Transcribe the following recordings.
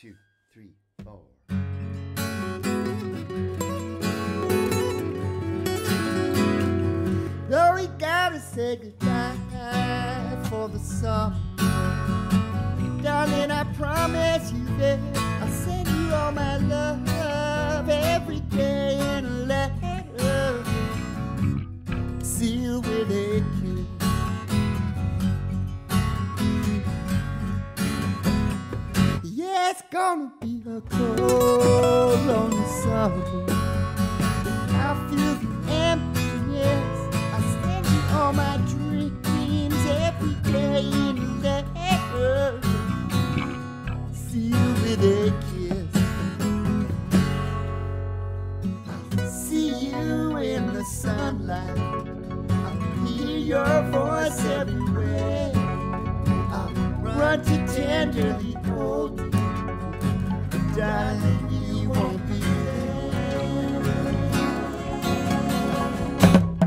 two, three, four. No, we gotta say goodbye for the summer. Darling, I promise you that it's gonna be a cold, lonely summer. I feel the emptiness. I spend all my dreams every day in a letter. Sealed with a kiss. See you in the sunlight. I hear your voice everywhere. I run to tenderly hold you. Darling, you won't be there.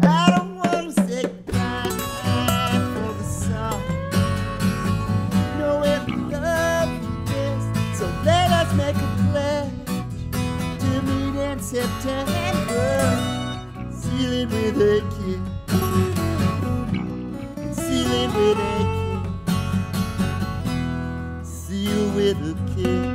I don't say goodbye for the love best, so let us make a pledge to meet in September. With a kiss. With a kiss. With a kiss.